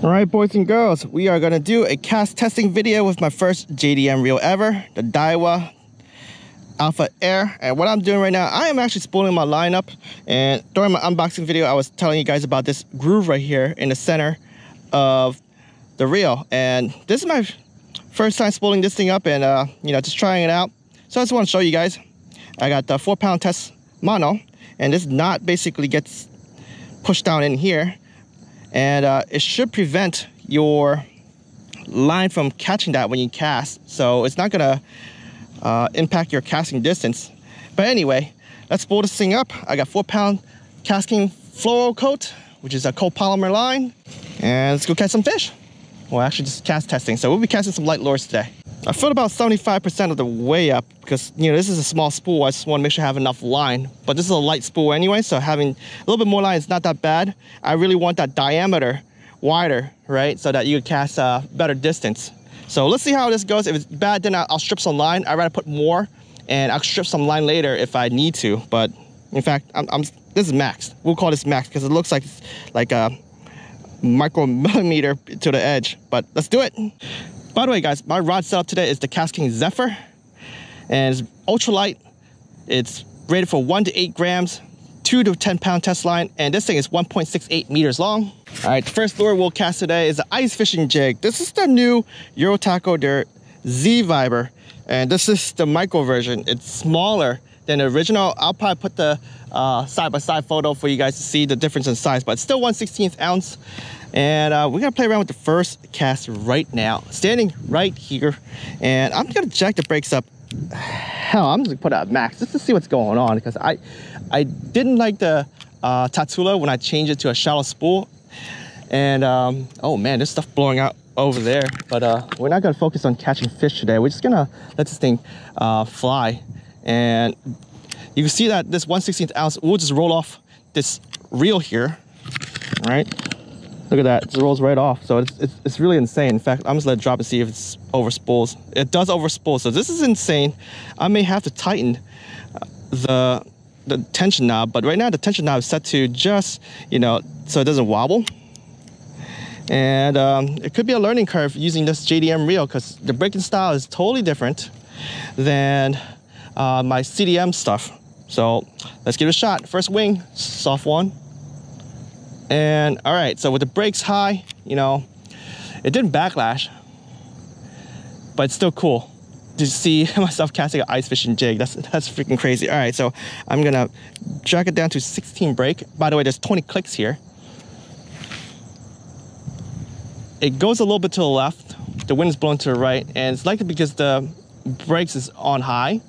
All right, boys and girls, we are gonna do a cast testing video with my first JDM reel ever, the Daiwa Alpha Air. And what I'm doing right now, I am actually spooling my lineup. And during my unboxing video, I was telling you guys about this groove right here in the center of the reel. And this is my first time spooling this thing up and, uh, you know, just trying it out. So I just want to show you guys. I got the four pound test mono, and this knot basically gets pushed down in here and uh, it should prevent your line from catching that when you cast. So it's not gonna uh, impact your casting distance. But anyway let's pull this thing up. I got four pound casting FluoroKote which is a copolymer line. And let's go catch some fish. Well actually just cast testing. So we'll be casting some light lures today I filled about 75% of the way up because, you know, this is a small spool. I just want to make sure I have enough line. But this is a light spool anyway, so having a little bit more line is not that bad. I really want that diameter wider, right, so that you cast a better distance. So let's see how this goes. If it's bad, then I'll strip some line. I'd rather put more, and I'll strip some line later if I need to. But in fact, I'm, I'm this is max. We'll call this max because it looks like like a micromillimeter to the edge. But let's do it. By the way, guys, my rod setup today is the KastKing Zephyr, and it's ultralight. It's rated for one to eight grams, two to 10 pound test line, and this thing is 1.68 meters long. All right, the first lure we'll cast today is the ice fishing jig. This is the new Eurotackle their Z Viber, and this is the micro version. It's smaller than the original. I'll probably put the uh, side-by-side uh, photo for you guys to see the difference in size, but still 1 16th ounce. And uh, we're gonna play around with the first cast right now. Standing right here, and I'm gonna jack the brakes up. Hell, I'm just gonna put at max just to see what's going on because I, I didn't like the uh, Tatula when I changed it to a shallow spool. And um, oh man, there's stuff blowing out over there. But uh, we're not gonna focus on catching fish today. We're just gonna let this thing uh, fly. And you can see that this 1 16th ounce, we'll just roll off this reel here, right? Look at that, it rolls right off. So it's, it's, it's, really insane. In fact, I'm just let it drop and see if it's overspools. It does over spool, so this is insane. I may have to tighten uh, the, the tension knob, but right now the tension knob is set to just, you know, so it doesn't wobble. And um, it could be a learning curve using this JDM reel because the braking style is totally different than uh, my CDM stuff. So let's give it a shot. First wing, soft one. And all right, so with the brakes high, you know, it didn't backlash, but it's still cool to see myself casting an ice fishing jig. That's that's freaking crazy. All right, so I'm gonna drag it down to 16 brake. By the way, there's 20 clicks here. It goes a little bit to the left. The wind is blowing to the right, and it's likely because the brakes is on high.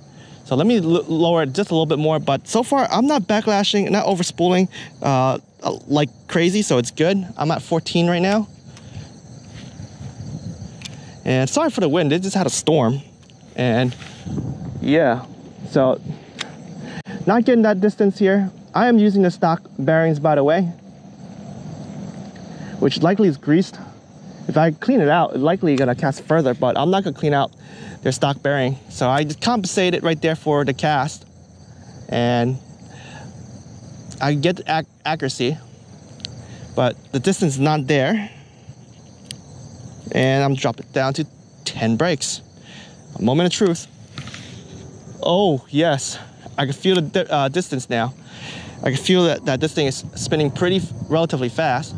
So let me lower it just a little bit more. But so far, I'm not backlashing, not overspooling. Uh, uh, like crazy, so it's good. I'm at 14 right now. And sorry for the wind, it just had a storm. And yeah, so not getting that distance here. I am using the stock bearings, by the way, which likely is greased. If I clean it out, it's likely gonna cast further, but I'm not gonna clean out their stock bearing. So I just compensated right there for the cast. And I get ac accuracy, but the distance is not there. And I'm dropping it down to 10 breaks. A moment of truth. Oh, yes. I can feel the uh, distance now. I can feel that, that this thing is spinning pretty relatively fast.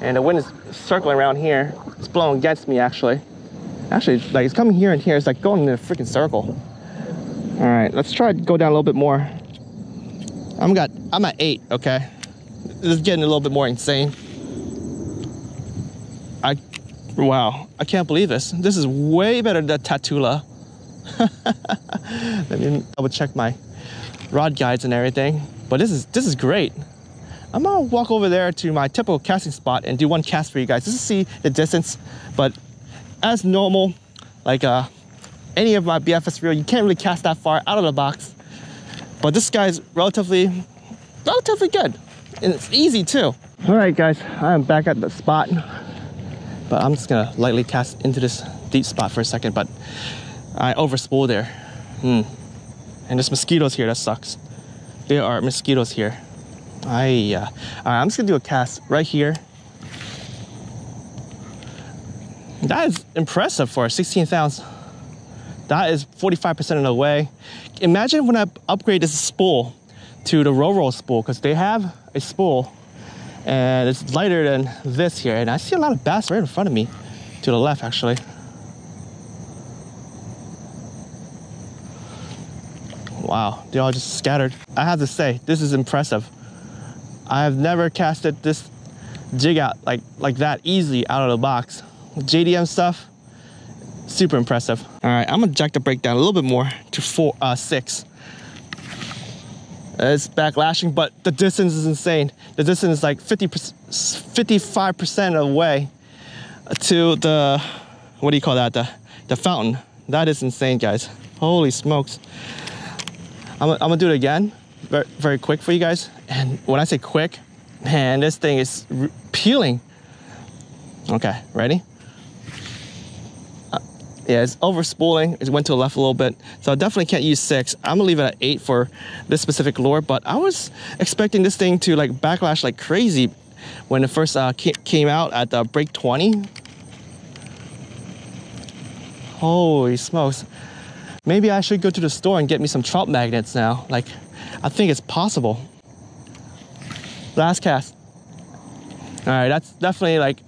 And the wind is circling around here. It's blowing against me, actually. Actually, like it's coming here and here. It's like going in a freaking circle. All right, let's try to go down a little bit more. I'm got I'm at eight, okay? This is getting a little bit more insane. I wow, I can't believe this. This is way better than Tatula. Let me double check my rod guides and everything. But this is this is great. I'm gonna walk over there to my typical casting spot and do one cast for you guys just to see the distance. But as normal, like uh, any of my BFS reel, you can't really cast that far out of the box. But this guy's relatively, relatively good. And it's easy too. All right, guys, I'm back at the spot. But I'm just gonna lightly cast into this deep spot for a second, but I overspooled there. Hmm. And there's mosquitoes here, that sucks. There are mosquitoes here. I, uh, I'm just gonna do a cast right here That is impressive for a 16th ounce. That is 45% of the way. Imagine when I upgrade this spool to the Roro spool, because they have a spool and it's lighter than this here. And I see a lot of bass right in front of me, to the left actually. Wow, they all just scattered. I have to say, this is impressive. I have never casted this jig out like, like that easily out of the box. JDM stuff, super impressive. All right, I'm gonna jack the brake down a little bit more to four, uh, six. It's backlashing, but the distance is insane. The distance is like 50, 55% of the way to the, what do you call that? The, the fountain. That is insane, guys. Holy smokes. I'm, I'm gonna do it again, very, quick for you guys. And when I say quick, man, this thing is peeling. Okay, ready? Uh, yeah, it's over spooling. It went to the left a little bit. So I definitely can't use six. I'm gonna leave it at eight for this specific lure, but I was expecting this thing to like backlash like crazy when it first uh, came out at the break 20. Holy smokes. Maybe I should go to the store and get me some trout magnets now. Like, I think it's possible. Last cast. All right, that's definitely like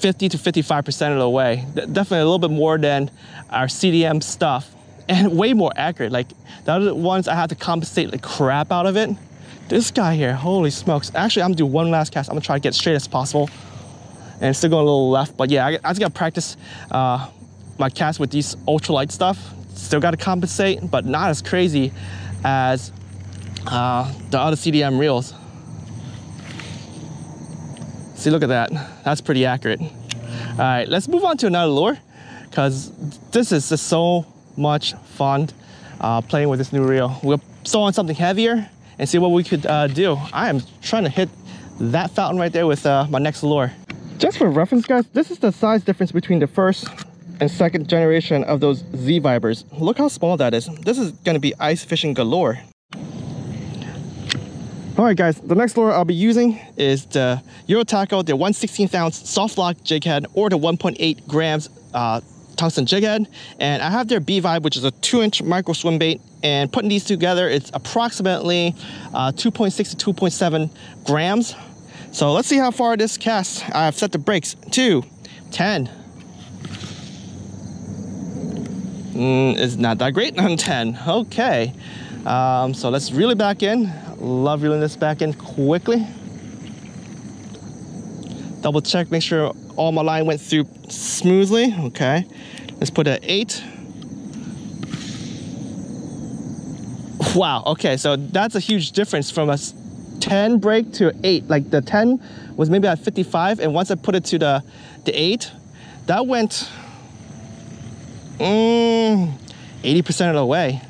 50 to 55% of the way. Definitely a little bit more than our CDM stuff and way more accurate. Like the other ones I had to compensate the crap out of it. This guy here, holy smokes. Actually, I'm gonna do one last cast. I'm gonna try to get straight as possible and still going a little left. But yeah, I, I just gotta practice uh, my cast with these ultralight stuff Still got to compensate, but not as crazy as uh, the other CDM reels. See, look at that. That's pretty accurate. All right, let's move on to another lure because this is just so much fun uh, playing with this new reel. We'll throw on something heavier and see what we could uh, do. I am trying to hit that fountain right there with uh, my next lure. Just for reference, guys, this is the size difference between the first and second generation of those Z Vibers. Look how small that is. This is gonna be ice fishing galore. All right, guys, the next lure I'll be using is the Euro Tackle, the 1 16th ounce soft lock jig head or the 1.8 grams uh, tungsten jig head. And I have their B Vibe, which is a two inch micro swim bait. And putting these together, it's approximately uh, 2.6 to 2.7 grams. So let's see how far this casts. I've set the brakes to 10, mm, is not that great on 10. Okay, um, so let's reel it back in. Love reeling this back in quickly. Double check, make sure all my line went through smoothly. Okay, let's put an eight. Wow, okay, so that's a huge difference from a 10 break to 8. Like the 10 was maybe at 55, and once I put it to the, the 8, that went mm, 80% of the way.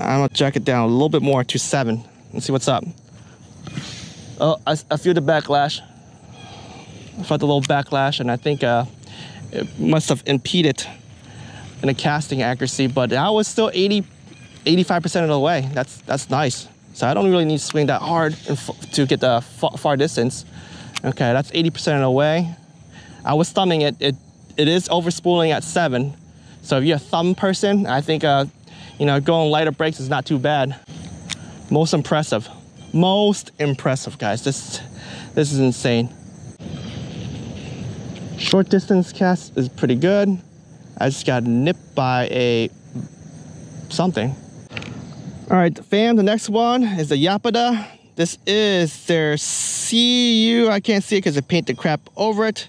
I'm gonna jack it down a little bit more to seven and see what's up. Oh, I, I feel the backlash. I felt a little backlash and I think uh, it must have impeded in the casting accuracy, but I was still 80, 85% of the way. That's, that's nice. So I don't really need to swing that hard to get the far distance. Okay, that's 80% of the way. I was thumbing it, it it is overspooling at seven. So if you're a thumb person, I think, uh, you know, going lighter brakes is not too bad. Most impressive. Most impressive, guys. This, this is insane. Short distance cast is pretty good. I just got nipped by a something. All right, fam, the next one is the Yapada. This is their CU. I can't see it because they paint the crap over it.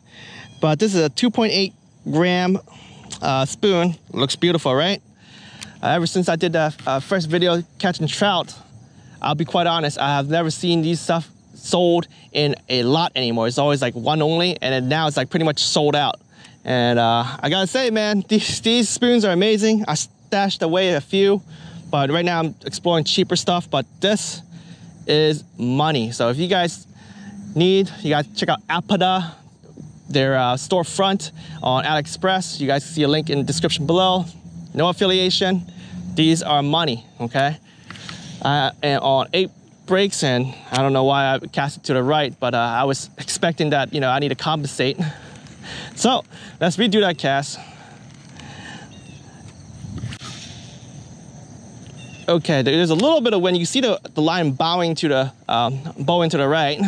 But this is a 2.8 gram uh, spoon. Looks beautiful, right? Uh, ever since I did the uh, first video catching trout, I'll be quite honest, I have never seen these stuff sold in a lot anymore. It's always like one only, and now it's like pretty much sold out. And uh, I gotta say, man, these, these spoons are amazing. I stashed away a few, but right now I'm exploring cheaper stuff, but this is money. So if you guys need, you guys check out Apada their uh, storefront on AliExpress. You guys see a link in the description below. No affiliation. These are money, okay? Uh, and on eight brakes, and I don't know why I cast it to the right, but uh, I was expecting that, you know, I need to compensate. So let's redo that cast. Okay, there's a little bit of wind. You see the, the line bowing to the, um, bowing to the right.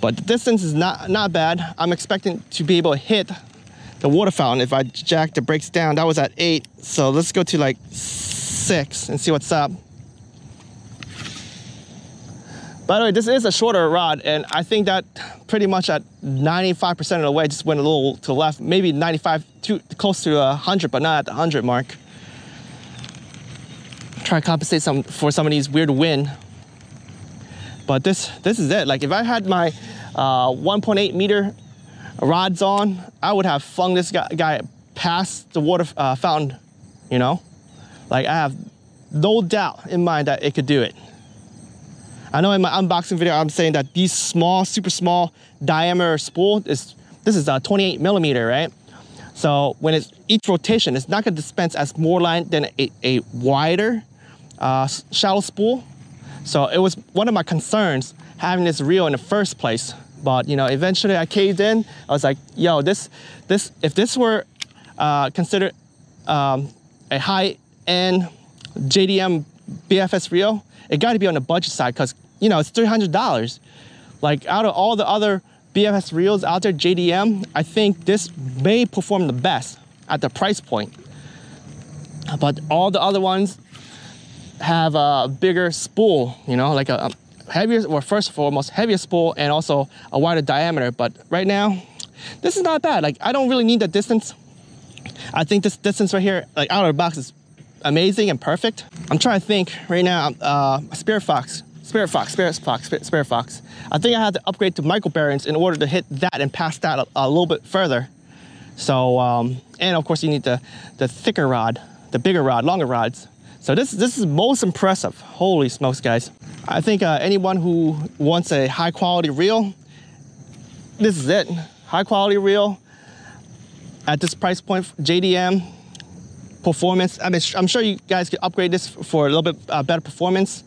But the distance is not, not bad. I'm expecting to be able to hit the water fountain if I jack the brakes down. That was at eight. So let's go to like six and see what's up. By the way, this is a shorter rod, and I think that pretty much at 95% of the way just went a little to the left, maybe 95, too close to 100, but not at the 100 mark. Try to compensate some for some of these weird wind. But this this is it. Like if I had my uh, 1.8 meter rods on, I would have flung this guy, guy past the water uh, fountain. You know, like I have no doubt in mind that it could do it. I know in my unboxing video, I'm saying that these small, super small diameter spool is, this is a 28 millimeter, right? So when it's each rotation, it's not gonna dispense as more line than a, a wider uh, shallow spool. So it was one of my concerns having this reel in the first place. But you know, eventually I caved in. I was like, yo, this, this, if this were uh, considered um, a high-end JDM BFS reel, it got to be on the budget side because you know it's three hundred dollars. Like out of all the other BFS reels out there, JDM, I think this may perform the best at the price point. But all the other ones have a bigger spool, you know, like a, a heavier, or first and foremost, heavier spool and also a wider diameter. But right now, this is not bad. Like I don't really need the distance. I think this distance right here, like out of the box is amazing and perfect. I'm trying to think right now, uh, Spirit Fox, Spirit Fox, Spirit Fox, Spirit Fox. I think I had to upgrade to micro bearings in order to hit that and pass that a, a little bit further. So, um, and of course you need the, the thicker rod, the bigger rod, longer rods. So this, this is most impressive. Holy smokes, guys. I think uh, anyone who wants a high quality reel, this is it. High quality reel at this price point, JDM, performance. I mean, I'm sure you guys could upgrade this for a little bit uh, better performance,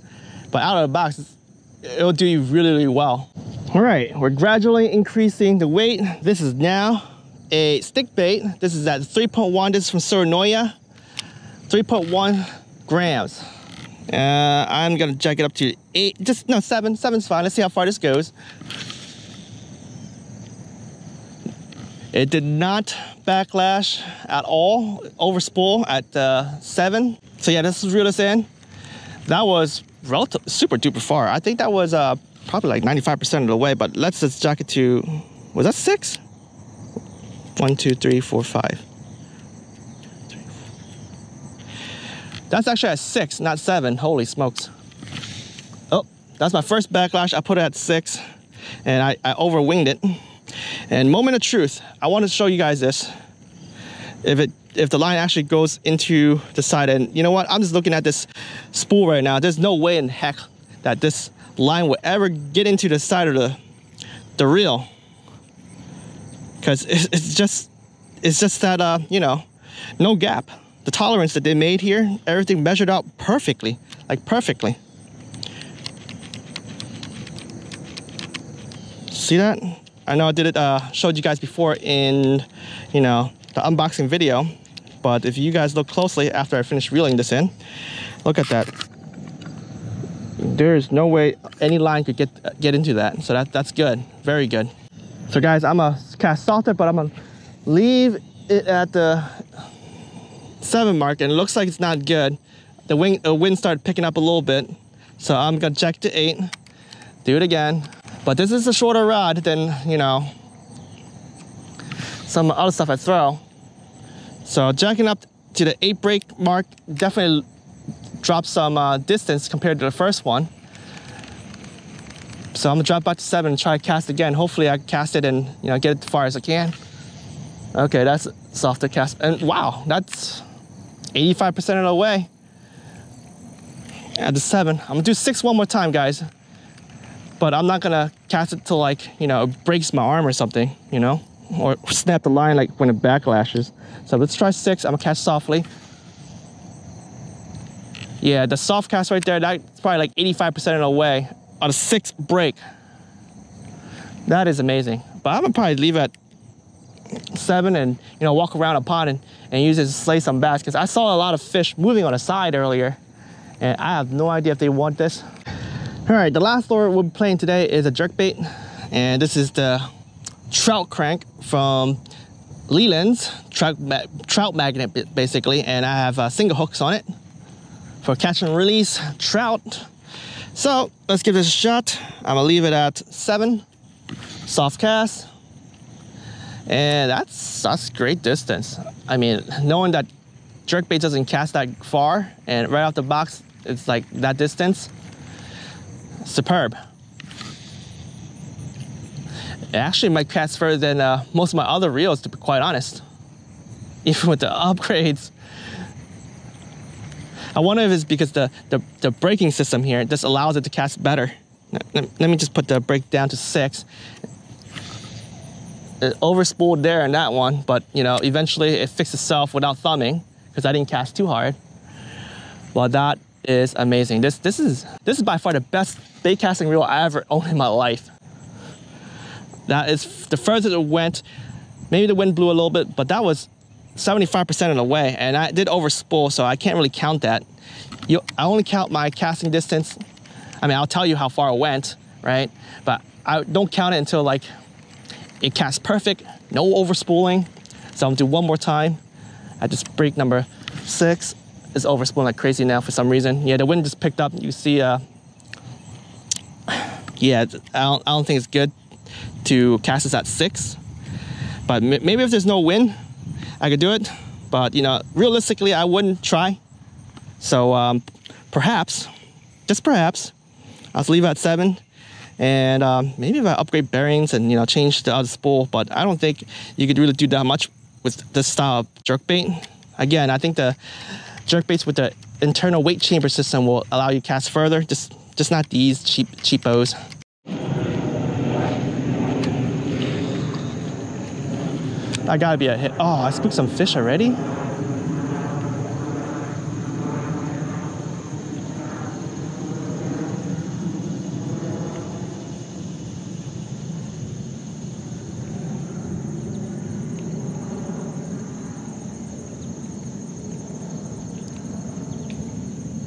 but out of the box, it'll do you really, really well. All right, we're gradually increasing the weight. This is now a stick bait. This is at 3.1, this is from Tsurinoya. 3.1 grams. Uh, I'm gonna jack it up to eight, just no, seven, seven's fine. Let's see how far this goes. It did not backlash at all over spool at uh, seven. So yeah, this is this in. That was relative, super duper far. I think that was uh, probably like 95% of the way, but let's just jack it to, was that six? One, two, three, four, five. That's actually at six, not seven. Holy smokes. Oh, that's my first backlash. I put it at six and I, I overwinged it. And moment of truth, I want to show you guys this. If it if the line actually goes into the side and you know what, I'm just looking at this spool right now. There's no way in heck that this line will ever get into the side of the the reel. Cause it's, it's just it's just that uh, you know, no gap. The tolerance that they made here, everything measured out perfectly, like perfectly. See that? I know I did it, uh, showed you guys before in, you know, the unboxing video, but if you guys look closely after I finish reeling this in, look at that. There's no way any line could get get into that, so that that's good, very good. So guys, I'm a cast softer, but I'm gonna leave it at the seven mark, and it looks like it's not good. The wing, the wind started picking up a little bit, so I'm gonna check to eight, do it again, but this is a shorter rod than, you know, some other stuff I throw. So jacking up to the eight break mark definitely drops some uh, distance compared to the first one. So I'm gonna drop back to seven and try to cast again. Hopefully I cast it and you know get it as far as I can. Okay, that's softer cast. And wow, that's 85% of the way. At the seven. I'm gonna do six one more time, guys but I'm not gonna cast it till like, you know, it breaks my arm or something, you know, or snap the line like when it backlashes. So let's try six, I'm gonna cast softly. Yeah, the soft cast right there, that's probably like 85% of the way on a six break. That is amazing. but I'm gonna probably leave it at seven and you know walk around a pond and, and use it to slay some bass because I saw a lot of fish moving on the side earlier and I have no idea if they want this. All right, the last lure we'll be playing today is a jerkbait and this is the trout crank from Leland's trout, trout magnet basically and I have uh, single hooks on it for catch and release trout. So let's give this a shot. I'm gonna leave it at seven, soft cast. And that's that's great distance. I mean, knowing that jerkbait doesn't cast that far and right off the box, it's like that distance, superb. It actually might cast further than uh, most of my other reels, to be quite honest. Even with the upgrades. I wonder if it's because the, the, the braking system here just allows it to cast better. Let, let me just put the brake down to six. It overspooled there in that one, but you know, eventually it fixed itself without thumbing because I didn't cast too hard. Well, that is amazing. This, this, is, this is by far the best bait casting reel I ever owned in my life. That is the furthest it went. Maybe the wind blew a little bit, but that was 75% of the way and I did overspool so I can't really count that. You, I only count my casting distance. I mean, I'll tell you how far it went, right? But I don't count it until like it casts perfect, no overspooling. So I'm gonna do one more time. At this break number six It's overspooling like crazy now for some reason. Yeah, the wind just picked up. You see, uh, yeah, I don't, I don't think it's good to cast this at six. But maybe if there's no wind, I could do it, but you know, realistically, I wouldn't try. So um, perhaps, just perhaps, I'll leave at seven. And um, maybe if I upgrade bearings and you know change the other spool, but I don't think you could really do that much with this style of jerkbait. Again, I think the jerkbaits with the internal weight chamber system will allow you to cast further, just just not these cheap cheapos. I gotta be a hit. Oh, I spooked some fish already?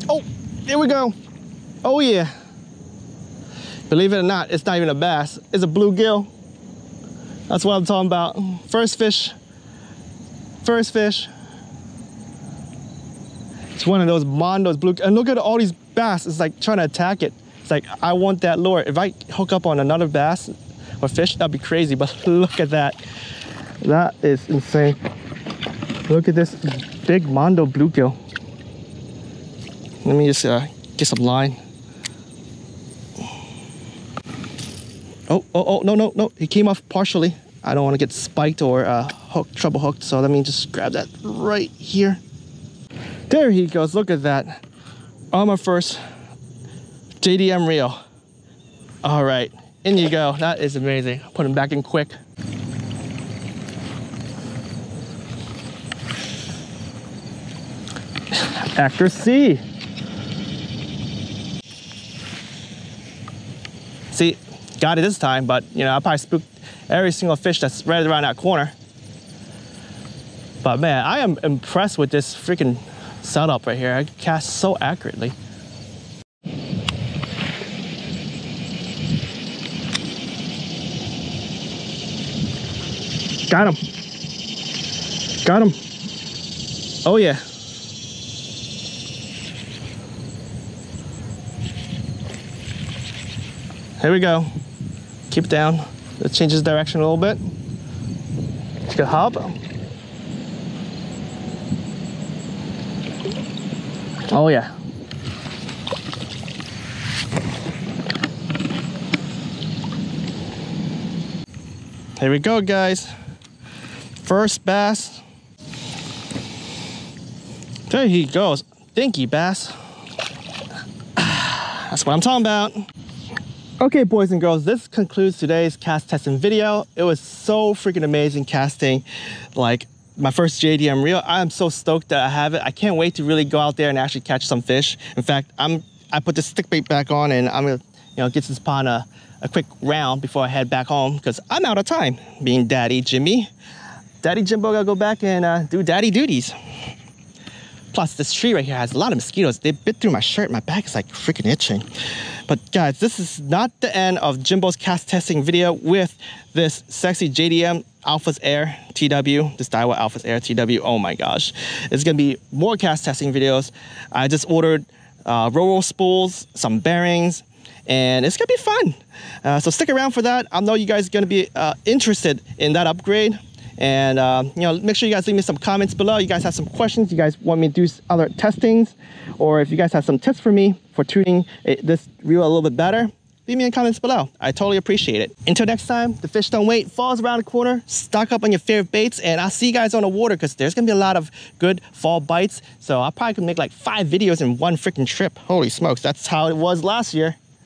Oh, there we go. Oh yeah. Believe it or not, it's not even a bass. It's a bluegill. That's what I'm talking about. First fish, first fish. It's one of those Mondos blue, and look at all these bass. It's like trying to attack it. It's like, I want that lure. If I hook up on another bass or fish, that'd be crazy, but look at that. That is insane. Look at this big Mondo bluegill. Let me just uh, get some line. Oh, oh, oh, no, no, no. He came off partially. I don't want to get spiked or uh, hooked, trouble hooked. So let me just grab that right here. There he goes. Look at that. My first JDM reel. All right, in you go. That is amazing. Put him back in quick. Actor C. See, got it this time, but you know, I probably spooked every single fish that's right around that corner. But man, I am impressed with this freaking setup right here. I cast so accurately. Got him. Got him. Oh yeah. Here we go keep down. It changes direction a little bit. Good hop. Oh yeah. Here we go, guys. First bass. There he goes. Dinky bass. That's what I'm talking about. Okay, boys and girls, this concludes today's cast testing video. It was so freaking amazing casting like my first JDM reel. I am so stoked that I have it. I can't wait to really go out there and actually catch some fish. In fact, I'm I put the stick bait back on and I'm gonna you know get this pond a, a quick round before I head back home because I'm out of time being Daddy Jimmy. Daddy Jimbo gotta go back and uh, do daddy duties. Plus, this tree right here has a lot of mosquitoes. They bit through my shirt. My back is like freaking itching. But guys, this is not the end of Jimbo's cast testing video with this sexy JDM Alphas Air TW, this Daiwa Alphas Air TW. Oh my gosh. It's gonna be more cast testing videos. I just ordered uh, spools, some bearings, and it's gonna be fun. Uh, so stick around for that. I know you guys are gonna be uh, interested in that upgrade. And uh, you know, make sure you guys leave me some comments below. You guys have some questions. You guys want me to do other testings, or if you guys have some tips for me for tuning this reel a little bit better, leave me in comments below. I totally appreciate it. Until next time, the fish don't wait. Falls around the corner. Stock up on your favorite baits, and I'll see you guys on the water because there's gonna be a lot of good fall bites. So I probably could make like five videos in one freaking trip. Holy smokes, that's how it was last year.